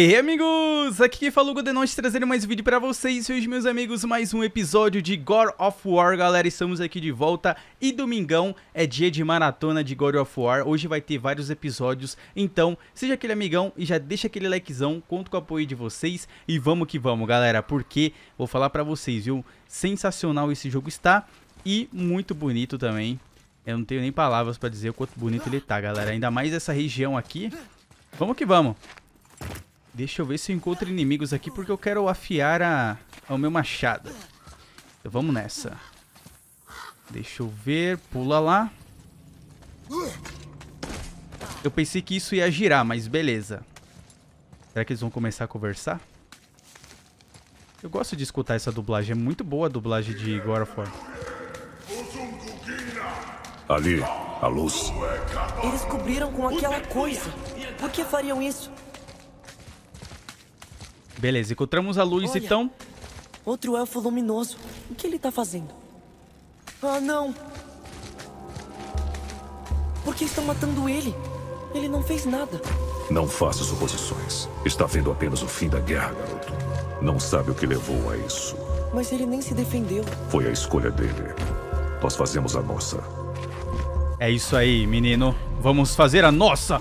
Hey, amigos, aqui quem falou o Godenote trazendo mais um vídeo pra vocês hoje meus amigos, mais um episódio de God of War, galera, estamos aqui de volta e domingão é dia de maratona de God of War, hoje vai ter vários episódios, então seja aquele amigão e já deixa aquele likezão, conto com o apoio de vocês e vamos que vamos galera, porque vou falar pra vocês, viu, sensacional esse jogo está e muito bonito também, eu não tenho nem palavras pra dizer o quanto bonito ele tá galera, ainda mais essa região aqui, vamos que vamos. Deixa eu ver se eu encontro inimigos aqui, porque eu quero afiar a, o meu machado. Então vamos nessa. Deixa eu ver, pula lá. Eu pensei que isso ia girar, mas beleza. Será que eles vão começar a conversar? Eu gosto de escutar essa dublagem, é muito boa a dublagem de God of War. Ali, a luz. Eles cobriram com aquela coisa. Por que fariam isso? Beleza, encontramos a luz Olha, então. Outro elfo luminoso. O que ele tá fazendo? Ah, não! Por que estão matando ele? Ele não fez nada. Não faça suposições. Está vendo apenas o fim da guerra, garoto. Não sabe o que levou a isso. Mas ele nem se defendeu. Foi a escolha dele. Nós fazemos a nossa. É isso aí, menino. Vamos fazer a nossa!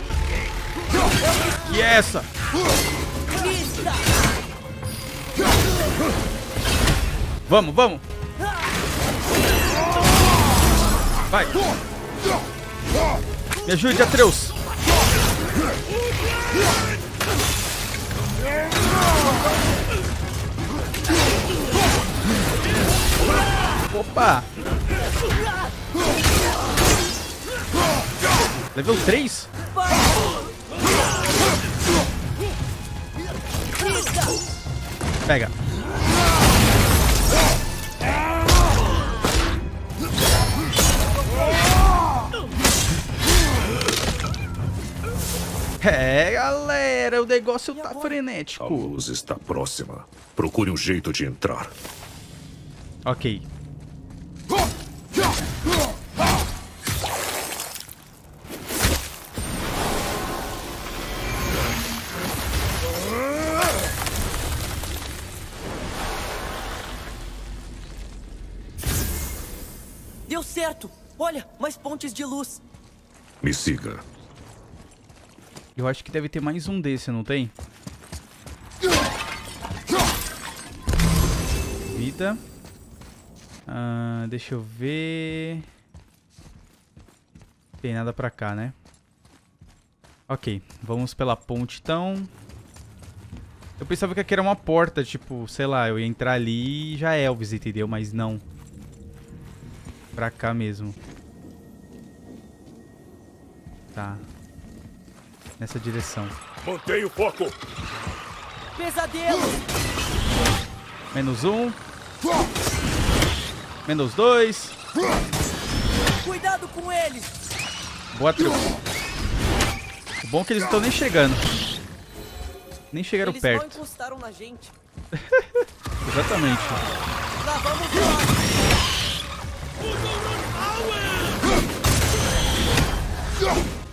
E essa? Vamos, vamos. Vai. Me ajude, Atreus. Opa. Level 3? Pega. É, galera, o negócio tá A frenético. luz está próxima. Procure um jeito de entrar. Ok. Deu certo! Olha, mais pontes de luz. Me siga. Eu acho que deve ter mais um desse, não tem? Vida. Ah, deixa eu ver. Tem nada pra cá, né? Ok, vamos pela ponte então. Eu pensava que aqui era uma porta, tipo, sei lá, eu ia entrar ali e já é Elvis, entendeu? Mas não. Pra cá mesmo. Tá. Nessa direção. Mantenha o foco. Pesadelo! Menos um. Menos dois. Cuidado com eles! Boa trio. O bom é que eles não estão nem chegando. Nem chegaram eles perto. encostaram na gente. Exatamente. Lá vamos nós!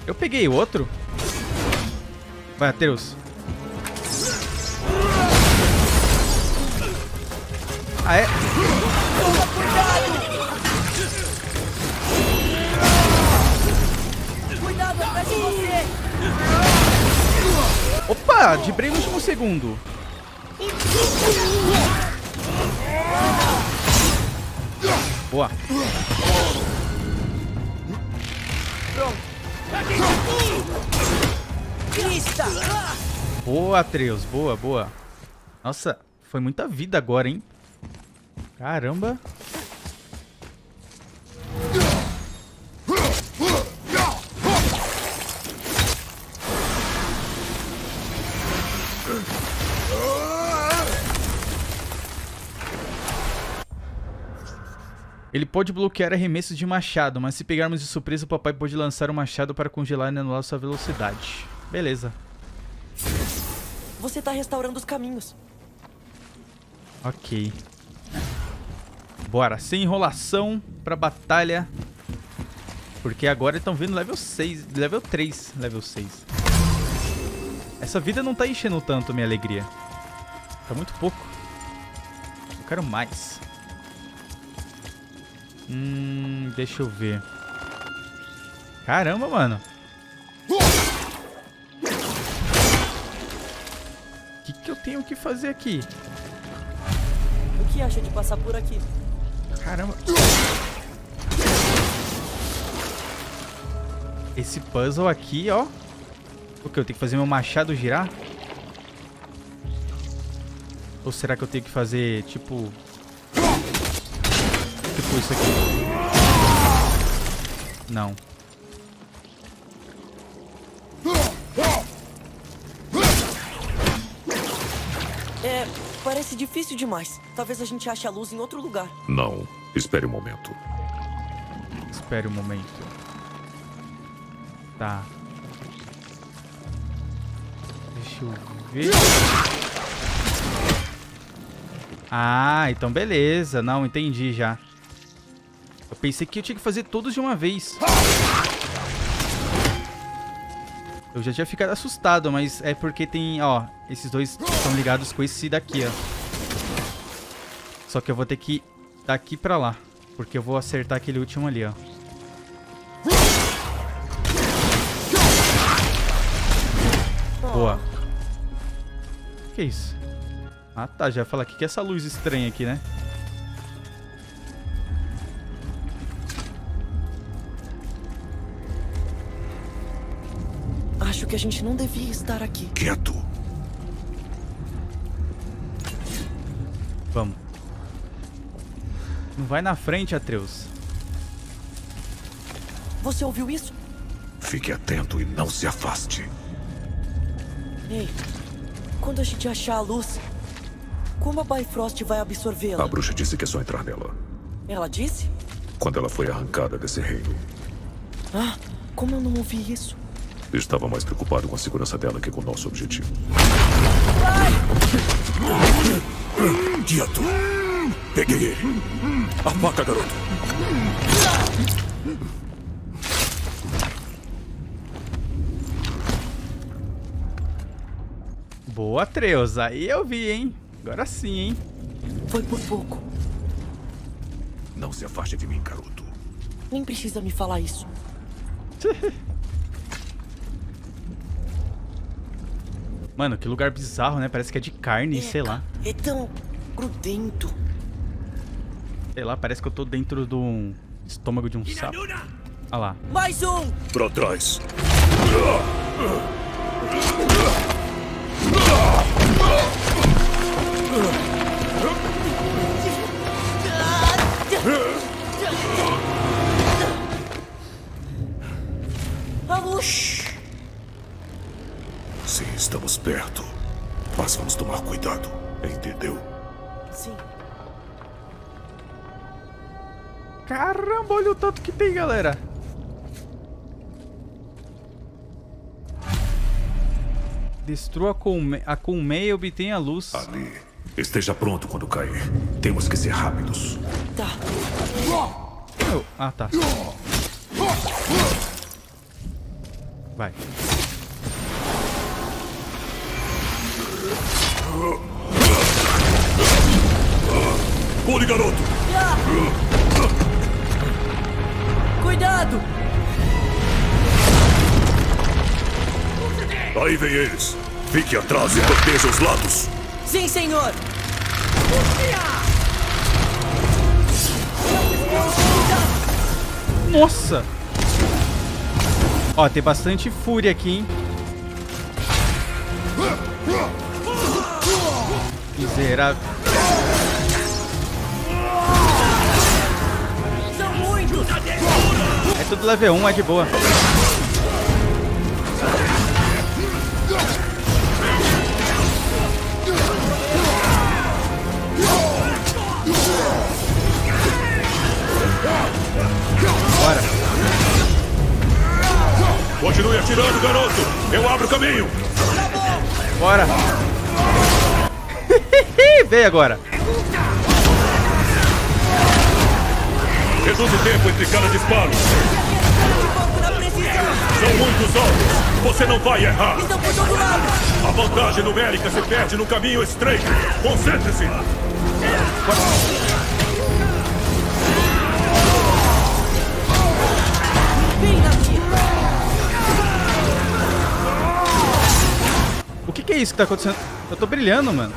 Eu peguei outro. Vai, Atreus. Ah, é? Cuidado atrás de você! Opa, de no último segundo. Boa. Boa, Atreus. Boa, boa. Nossa, foi muita vida agora, hein? Caramba. Ele pode bloquear arremessos de machado, mas se pegarmos de surpresa, o papai pode lançar o machado para congelar e anular sua velocidade. Beleza. Você tá restaurando os caminhos. Ok. Bora, sem enrolação pra batalha. Porque agora estão vindo level 6, level 3, level 6. Essa vida não tá enchendo tanto minha alegria. Tá muito pouco. Eu quero mais. Hum, deixa eu ver. Caramba, mano. O tenho que fazer aqui? O que acha de passar por aqui? Caramba. Esse puzzle aqui, ó. O que? Eu tenho que fazer meu machado girar? Ou será que eu tenho que fazer, tipo... Tipo isso aqui? Não. É, parece difícil demais. Talvez a gente ache a luz em outro lugar. Não. Espere um momento. Espere um momento. Tá. Deixa eu ver. Ah, então beleza. Não, entendi já. Eu pensei que eu tinha que fazer todos de uma vez. Eu já tinha ficado assustado, mas é porque tem, ó, esses dois estão ligados com esse daqui, ó. Só que eu vou ter que ir daqui pra lá, porque eu vou acertar aquele último ali, ó. Boa. Que isso? Ah tá, já ia falar que que é essa luz estranha aqui, né? Acho que a gente não devia estar aqui. Quieto. Vamos. Não vai na frente, Atreus. Você ouviu isso? Fique atento e não se afaste. Ei, quando a gente achar a luz, como a Bifrost vai absorvê-la? A bruxa disse que é só entrar nela. Ela disse? Quando ela foi arrancada desse reino, Ah, como eu não ouvi isso? Estava mais preocupado com a segurança dela que com o nosso objetivo. Quieto. Peguei ele. A faca, garoto. Boa, Atreus. Aí eu vi, hein? Agora sim, hein? Foi por pouco. Não se afaste de mim, garoto. Nem precisa me falar isso. Mano, que lugar bizarro, né? Parece que é de carne, sei lá. É tão grudento. Sei lá, parece que eu tô dentro do estômago de um sapo. Olha lá. Mais um! Pra trás. Caramba, olha o tanto que tem, galera. Destrua a colme a colmeia e obtenha a luz. Ali. Esteja pronto quando cair. Temos que ser rápidos. Tá. Eu- Ah, tá. Vai. Pule, garoto! Cuidado! Aí vem eles. Fique atrás e proteja os lados. Sim, senhor! Nossa! Ó, tem bastante fúria aqui, hein? Miserável. Tudo level 1, é de boa. Bora. Continue atirando, garoto. Eu abro o caminho. Bora. Vem agora. Reduz o tempo entre cada disparo. São muitos alvos. Você não vai errar. Estão por todo lado! A vantagem numérica se perde no caminho estreito. Concentre-se. O que, que é isso que tá acontecendo? Eu tô brilhando, mano.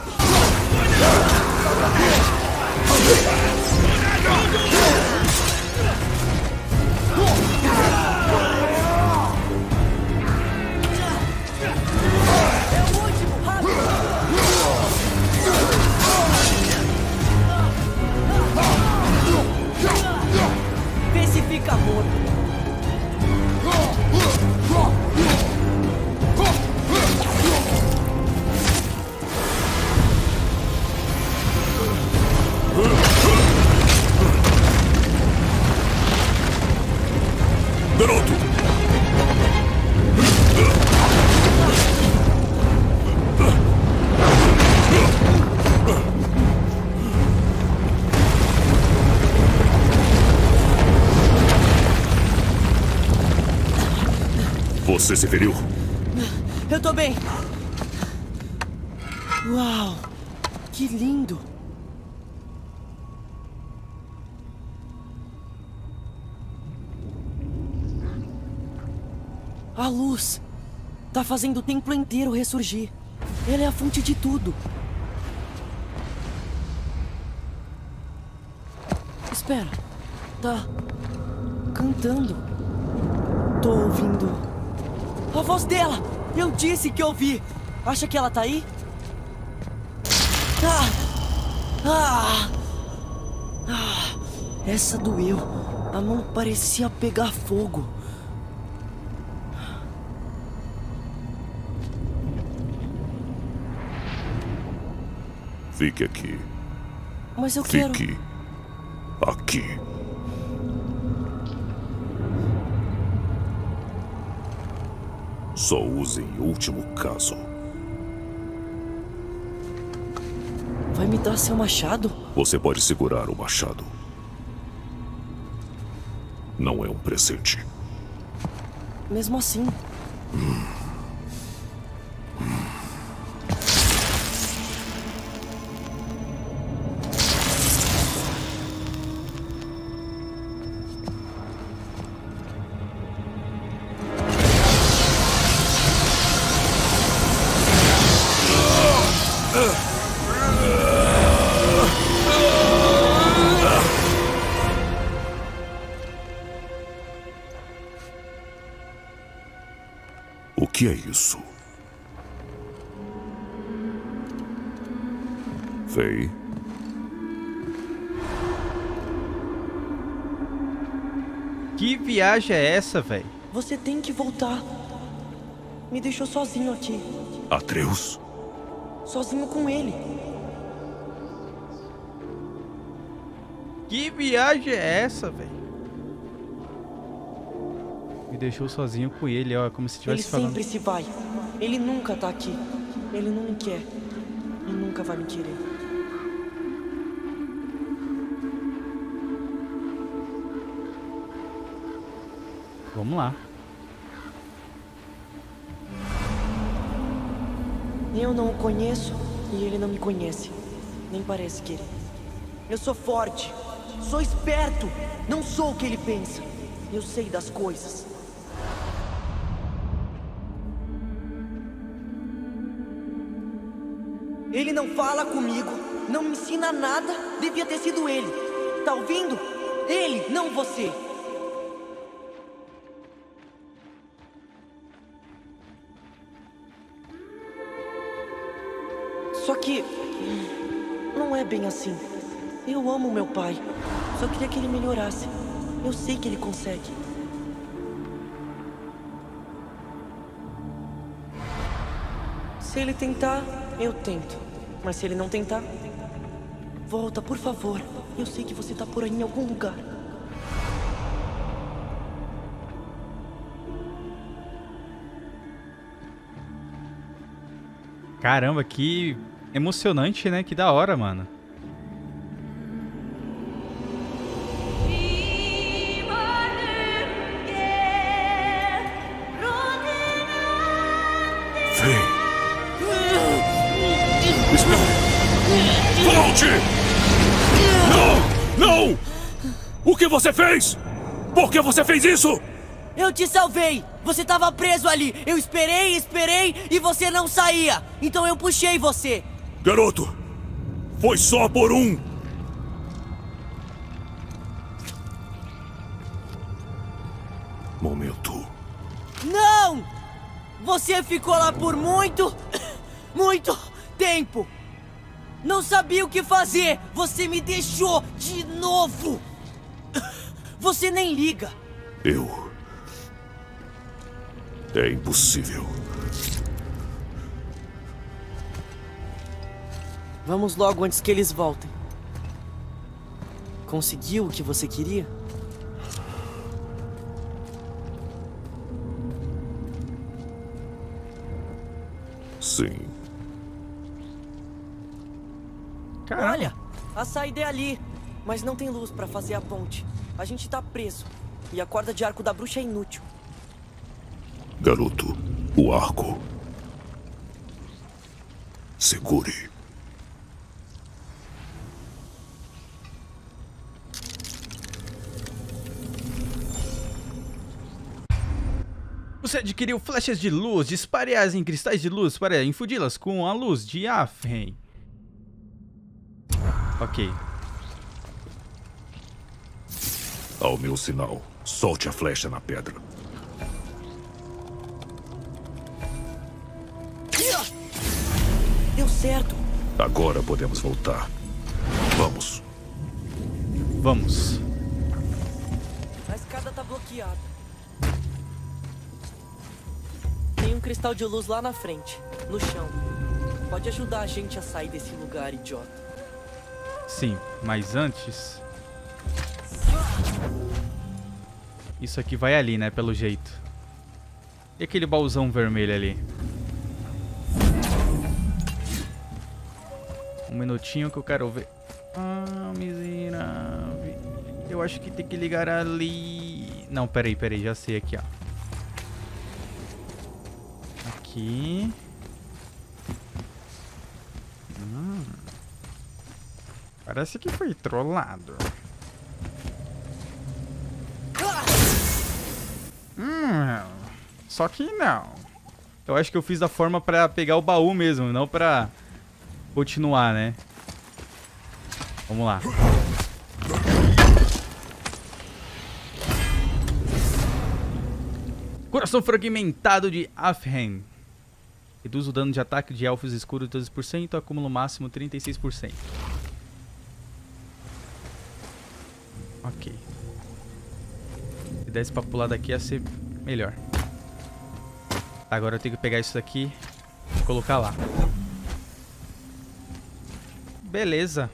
Você se feriu? Eu tô bem! Uau! Que lindo! A luz tá fazendo o templo inteiro ressurgir. Ela é a fonte de tudo. Espera, tá cantando. Tô ouvindo a voz dela! Eu disse que ouvi! Acha que ela tá aí? Ah! Ah! Ah! Essa doeu. A mão parecia pegar fogo. Fique aqui. Mas eu quero. Fique aqui. Só use em último caso. Vai me dar seu machado? Você pode segurar o machado. Não é um presente. Mesmo assim. O viagem é essa, velho? Você tem que voltar. Me deixou sozinho aqui. Atreus, Sozinho com ele. Que viagem é essa, velho? Me deixou sozinho com ele, ó, como se Ele estivesse falando. sempre se vai. Ele nunca tá aqui. Ele não me quer. E nunca vai me querer. Vamos lá. Eu não o conheço e ele não me conhece. Nem parece querer. Eu sou forte. Sou esperto. Não sou o que ele pensa. Eu sei das coisas. Ele não fala comigo, não me ensina nada. Devia ter sido ele. Tá ouvindo? Ele, não você. Bem assim. Eu amo meu pai. Só queria que ele melhorasse. Eu sei que ele consegue. Se ele tentar, eu tento. Mas se ele não tentar, volta, por favor. Eu sei que você tá por aí em algum lugar. Caramba, que emocionante, né? Que da hora, mano. Volte! Não! Não! O que você fez? Por que você fez isso? Eu te salvei! Você tava preso ali! Eu esperei, esperei e você não saía! Então eu puxei você! Garoto, foi só por um. Momento. Não! Você ficou lá por muito, muito tempo! Não sabia o que fazer! Você me deixou de novo! Você nem liga! Eu. É impossível. Vamos logo antes que eles voltem. Conseguiu o que você queria? Sim. Caramba. Olha, a saída é ali, mas não tem luz pra fazer a ponte. A gente tá preso. E a corda de arco da bruxa é inútil. Garoto, o arco. Segure. Você adquiriu flechas de luz, dispare-as em cristais de luz para infudi-las com a luz de Afren. Ok. Ao meu sinal, solte a flecha na pedra. Deu certo. Agora podemos voltar. Vamos. Vamos. A escada tá bloqueada. Tem um cristal de luz lá na frente, no chão. Pode ajudar a gente a sair desse lugar idiota. Sim, mas antes... Isso aqui vai ali, né? Pelo jeito. E aquele baúzão vermelho ali? Um minutinho que eu quero ver. Ah, miserável. Eu acho que tem que ligar ali. Não, peraí, peraí. Já sei aqui, ó. Aqui. Hum. Parece que foi trollado. Hum, só que não. Eu acho que eu fiz da forma pra pegar o baú mesmo, não pra continuar, né? Vamos lá. Coração fragmentado de Afhen. Reduz o dano de ataque de elfos escuros 12%, acúmulo máximo 36%. Ok. Se desse pra pular daqui ia ser melhor. Tá, agora eu tenho que pegar isso daqui e colocar lá. Beleza.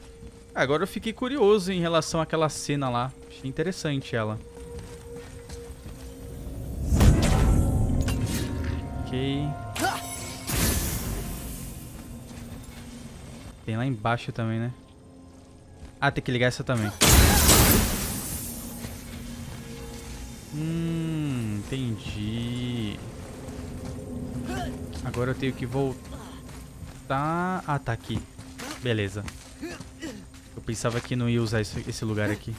Agora eu fiquei curioso em relação àquela cena lá. Achei interessante ela. Ok. Tem lá embaixo também, né? Ah, tem que ligar essa também. Hum, entendi. Agora eu tenho que voltar... Ah, tá aqui. Beleza. Eu pensava que não ia usar esse, lugar aqui.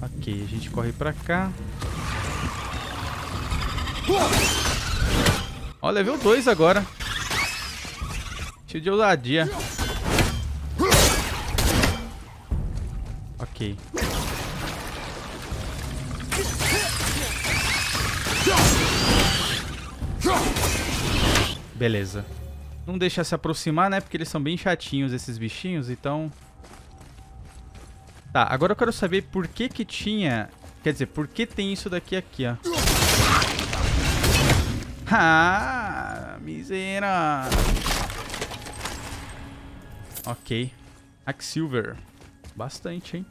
Ok, a gente corre pra cá. Ó, level 2 agora. Cheio de ousadia. Ok. Beleza. Não deixa se aproximar, né? Porque eles são bem chatinhos, esses bichinhos, então... Tá, agora eu quero saber por que que tinha... Quer dizer, por que tem isso daqui aqui, ó. Ah, miséria. Ok. Silver. Bastante, hein?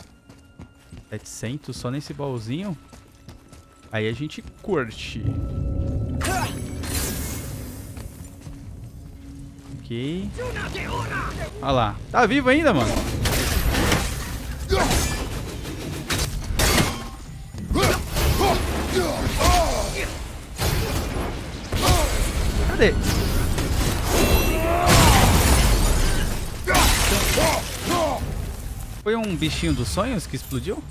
700 só nesse baúzinho. Aí a gente curte. Ok. Olha lá. Tá vivo ainda, mano? Cadê? Foi um bichinho dos sonhos que explodiu?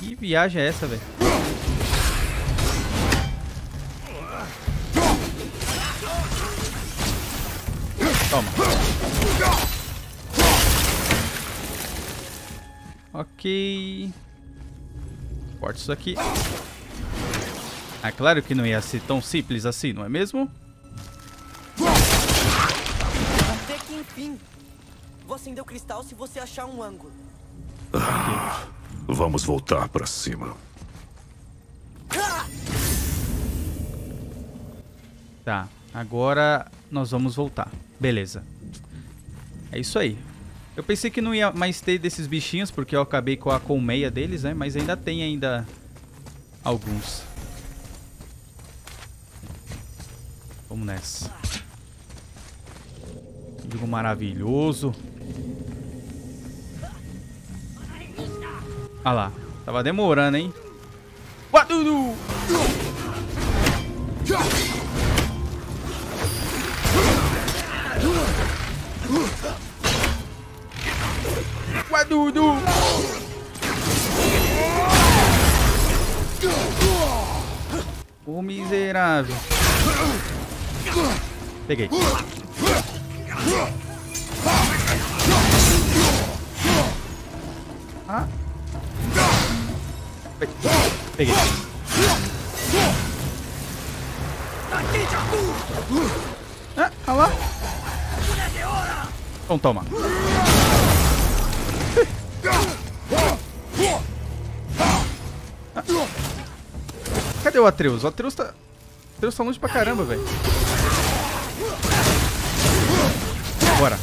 Que viagem é essa, velho? Toma. Ok. Corta isso aqui. É claro que não ia ser tão simples assim, não é mesmo? Até que enfim. Vou acender o cristal se você achar um ângulo. Vamos voltar pra cima. Tá, agora nós vamos voltar. Beleza. É isso aí. Eu pensei que não ia mais ter desses bichinhos, porque eu acabei com a colmeia deles, né? Mas ainda tem ainda alguns. Vamos nessa. Digo maravilhoso. Ah lá. Tava demorando, hein? Uadudu! Uadudu! O miserável. Peguei. Ah. Pe- Peguei. Ah, olha lá. Então toma. Cadê o Atreus? O Atreus tá... O Atreus tá longe pra caramba, velho. Bora.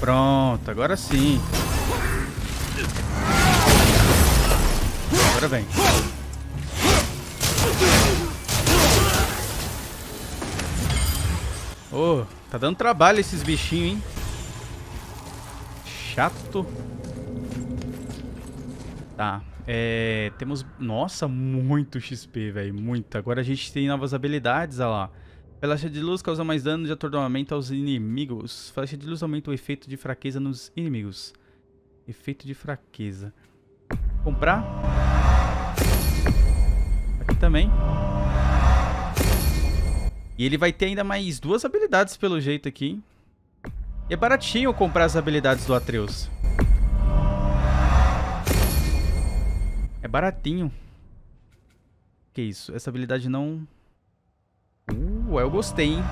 Pronto, agora sim. Agora vem. Ô, tá dando trabalho esses bichinhos, hein? Chato. Tá, é... Temos... Nossa, muito XP, velho. Muito. Agora a gente tem novas habilidades, olha lá. Flecha de luz causa mais dano de atordoamento aos inimigos. Flecha de luz aumenta o efeito de fraqueza nos inimigos. Efeito de fraqueza. Comprar. Aqui também. E ele vai ter ainda mais duas habilidades pelo jeito aqui. E é baratinho comprar as habilidades do Atreus. É baratinho. Que isso? Essa habilidade não... Uh, eu gostei, hein?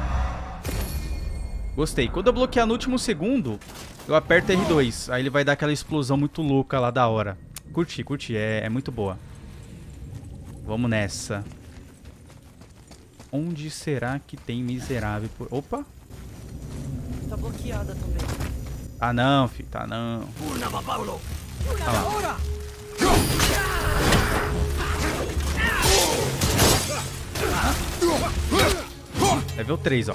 Gostei. Quando eu bloquear no último segundo, eu aperto R2. Aí ele vai dar aquela explosão muito louca lá da hora. Curti, curti. É, é muito boa. Vamos nessa. Onde será que tem miserável por... Opa! Tá bloqueada também. Tá não, filho. Tá não. Olha lá. Level 3, ó.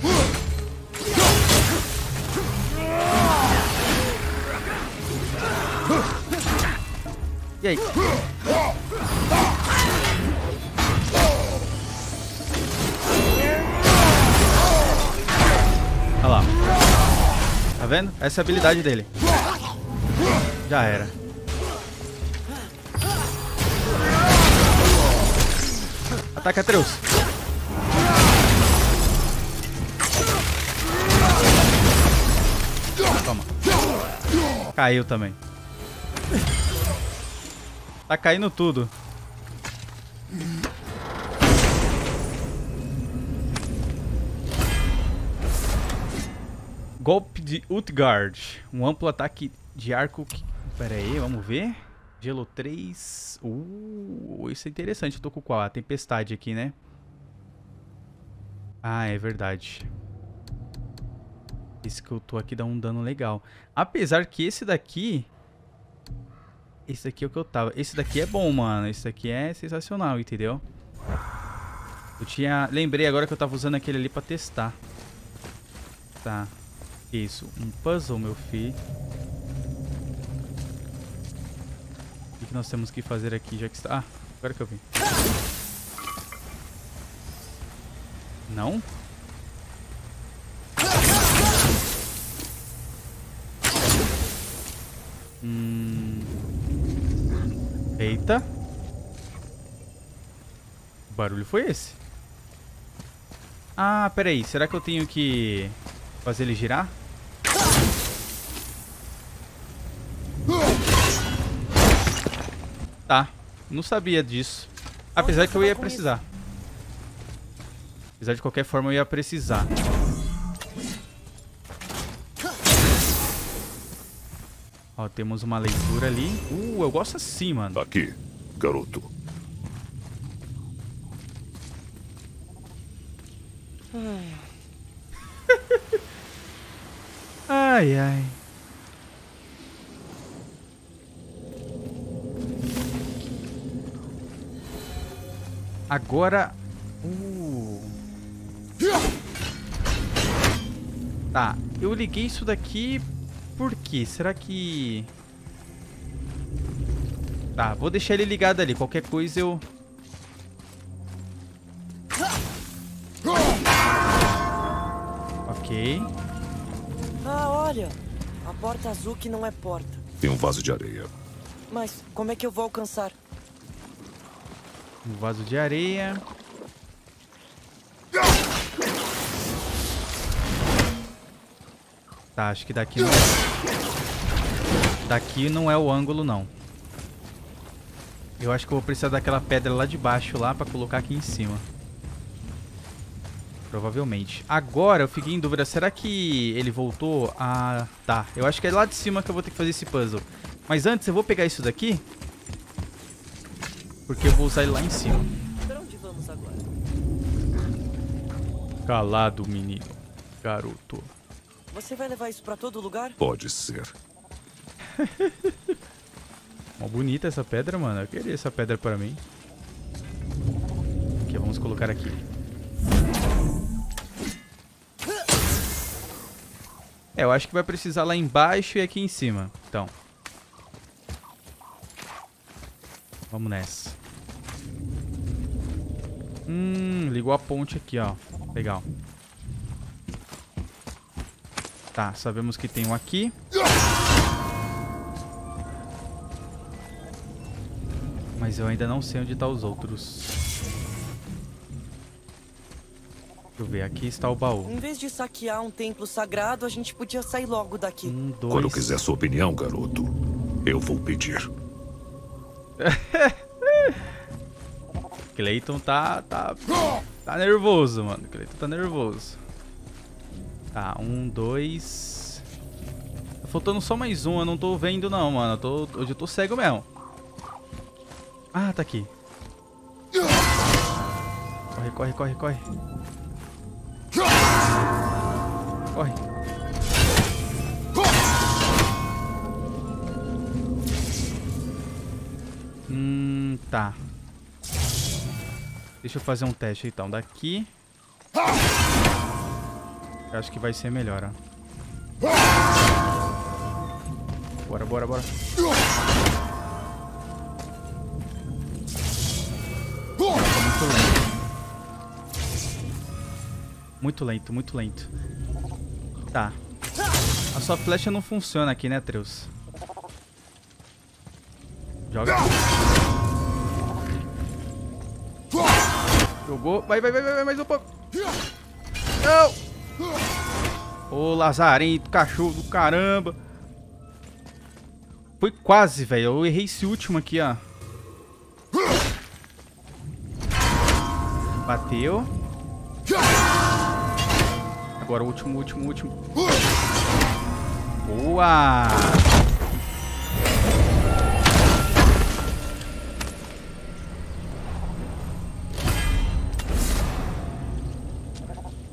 E aí? Olha lá. Tá vendo? Essa é a habilidade dele. Já era. Ataca, Atreus. Toma. Caiu também. Tá caindo tudo. Golpe de Utgard. Um amplo ataque de arco. Que... Pera aí, vamos ver. Gelo 3. Uh, isso é interessante. Eu tô com qual? A tempestade aqui, né? Ah, é verdade. Esse que eu tô aqui dá um dano legal. Apesar que esse daqui... Esse daqui é o que eu tava. Esse daqui é bom, mano. Esse daqui é sensacional, entendeu? Eu tinha... Lembrei agora que eu tava usando aquele ali pra testar. Tá. Isso, um puzzle, meu filho. O que nós temos que fazer aqui, já que está... Ah, agora que eu vi. Não? Hum... Eita. O barulho foi esse? Ah, peraí. Será que eu tenho que fazer ele girar? Tá. Não sabia disso. Apesar que eu ia precisar. Apesar de qualquer forma eu ia precisar. Ó, temos uma leitura ali. Uh, eu gosto assim, mano. Aqui, garoto. ai, ai. Agora... Uh. Tá, eu liguei isso daqui por quê? Será que... Tá, vou deixar ele ligado ali. Qualquer coisa eu... Ok. Ah, olha. A porta azul que não é porta. Tem um vaso de areia. Mas como é que eu vou alcançar? Um vaso de areia. Tá, acho que daqui não... Daqui não é o ângulo, não. Eu acho que eu vou precisar daquela pedra lá de baixo lá pra colocar aqui em cima. Provavelmente. Agora eu fiquei em dúvida, será que ele voltou a... Tá, eu acho que é lá de cima que eu vou ter que fazer esse puzzle. Mas antes eu vou pegar isso daqui. Porque eu vou usar ele lá em cima. Pra onde vamos agora? Calado, menino. Garoto. Você vai levar isso pra todo lugar? Pode ser. Mó bonita essa pedra, mano. Eu queria essa pedra pra mim. Aqui, vamos colocar aqui. É, eu acho que vai precisar lá embaixo e aqui em cima. Então. Vamos nessa. Hum, ligou a ponte aqui, ó. Legal. Tá, sabemos que tem um aqui. Mas eu ainda não sei onde estão tá os outros. Deixa eu ver, aqui está o baú. Em vez de saquear um templo sagrado, a gente podia sair logo daqui. Um, dois... Quando quiser sua opinião, garoto, eu vou pedir. Clayton tá, tá, tá nervoso, mano. Clayton tá nervoso. Tá, um, dois... Tá faltando só mais um, eu não tô vendo não, mano. Eu tô, hoje eu tô cego mesmo. Ah, tá aqui. Corre, corre, corre, corre. Corre. Tá. Deixa eu fazer um teste então. Daqui. Eu acho que vai ser melhor, ó. Bora, bora, bora. Muito lento. Muito lento, muito lento. Tá. A sua flecha não funciona aqui, né, Treus? Joga. Jogou. Vai, vai, vai, vai, mais um pouco. Não! Ô, Lazarento, cachorro do caramba. Foi quase, velho. Eu errei esse último aqui, ó. Bateu. Agora o último, último, último. Boa!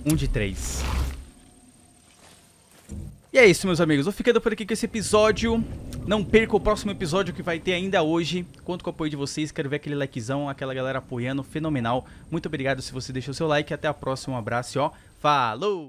Um de três. E é isso, meus amigos. Vou ficando por aqui com esse episódio. Não perca o próximo episódio que vai ter ainda hoje. Conto com o apoio de vocês. Quero ver aquele likezão, aquela galera apoiando. Fenomenal. Muito obrigado se você deixou seu like. Até a próxima. Um abraço ó. Falou!